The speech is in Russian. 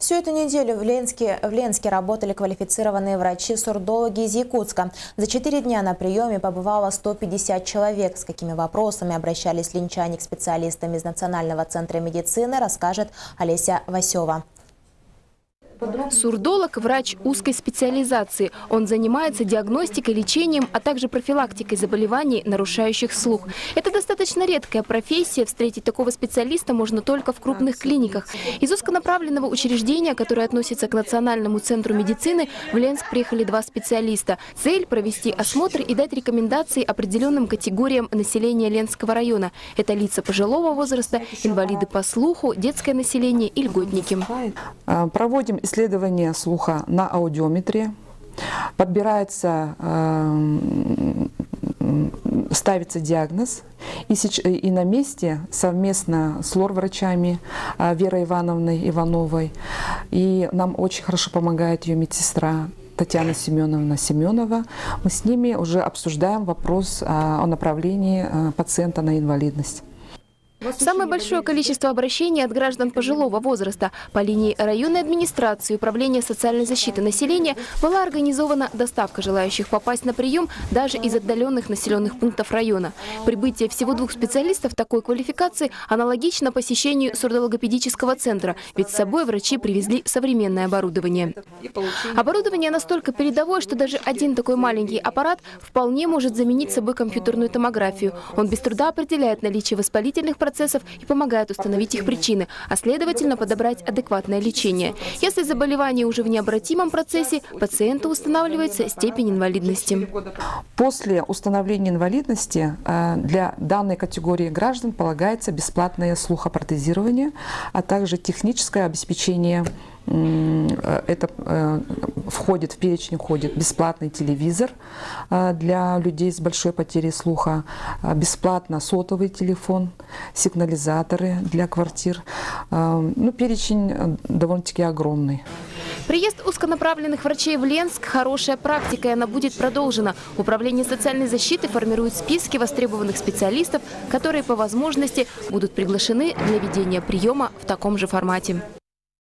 Всю эту неделю в Ленске, в Ленске работали квалифицированные врачи-сурдологи из Якутска. За четыре дня на приеме побывало 150 человек. С какими вопросами обращались линчане к специалистам из Национального центра медицины, расскажет Олеся Васева. Сурдолог – врач узкой специализации. Он занимается диагностикой, лечением, а также профилактикой заболеваний, нарушающих слух. Это достаточно редкая профессия. Встретить такого специалиста можно только в крупных клиниках. Из узконаправленного учреждения, которое относится к Национальному центру медицины, в Ленск приехали два специалиста. Цель – провести осмотр и дать рекомендации определенным категориям населения Ленского района. Это лица пожилого возраста, инвалиды по слуху, детское население и льготники. Проводим исследование слуха на аудиометре. Подбирается, э, ставится диагноз. И, и на месте совместно с лор-врачами э, Верой Ивановной Ивановой. И нам очень хорошо помогает ее медсестра Татьяна Семеновна Семенова. Мы с ними уже обсуждаем вопрос о направлении э, пациента на инвалидность. Самое большое количество обращений от граждан пожилого возраста. По линии районной администрации Управления социальной защиты населения была организована доставка желающих попасть на прием даже из отдаленных населенных пунктов района. Прибытие всего двух специалистов такой квалификации аналогично посещению сурдологопедического центра, ведь с собой врачи привезли современное оборудование. Оборудование настолько передовое, что даже один такой маленький аппарат вполне может заменить собой компьютерную томографию. Он без труда определяет наличие воспалительных процессов процессов и помогает установить их причины, а следовательно подобрать адекватное лечение. Если заболевание уже в необратимом процессе, пациенту устанавливается степень инвалидности. После установления инвалидности э, для данной категории граждан полагается бесплатное слухопротезирование, а также техническое обеспечение это э, входит в перечень, входит бесплатный телевизор э, для людей с большой потерей слуха, бесплатно сотовый телефон, сигнализаторы для квартир. Ну, перечень довольно-таки огромный. Приезд узконаправленных врачей в Ленск – хорошая практика, и она будет продолжена. Управление социальной защиты формирует списки востребованных специалистов, которые по возможности будут приглашены для ведения приема в таком же формате.